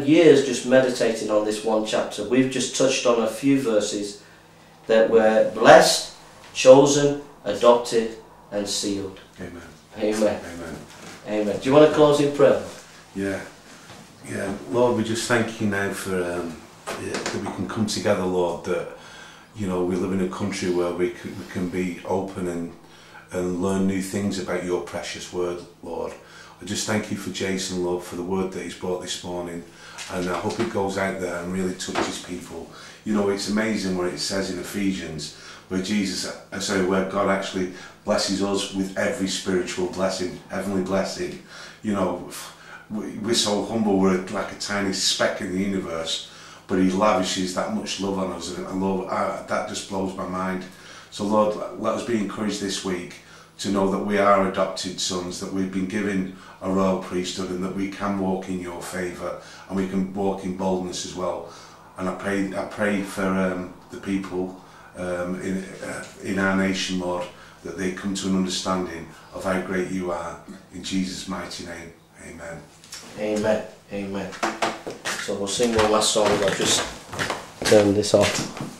years just meditating on this one chapter. We've just touched on a few verses that we're blessed, chosen, adopted, and sealed. Amen. Amen. Amen. Amen. Do you want to close in prayer? Yeah. Yeah. Lord, we just thank you now for um, yeah, that we can come together, Lord, that, you know, we live in a country where we we can be open and, and learn new things about your precious word, Lord. I just thank you for Jason, Lord, for the word that he's brought this morning. And I hope it goes out there and really touches people. You know, it's amazing what it says in Ephesians, where Jesus, uh, sorry, where God actually blesses us with every spiritual blessing, heavenly blessing. You know, we- we're so humble, we're like a tiny speck in the universe, but He lavishes that much love on us, and I love that just blows my mind. So, Lord, let us be encouraged this week to know that we are adopted sons, that we've been given a royal priesthood, and that we can walk in Your favour, and we can walk in boldness as well. And I pray, I pray for um, the people um, in uh, in our nation, Lord, that they come to an understanding of how great You are. In Jesus' mighty name, Amen. Amen. Amen. So we'll sing one last song. I'll just turn this off.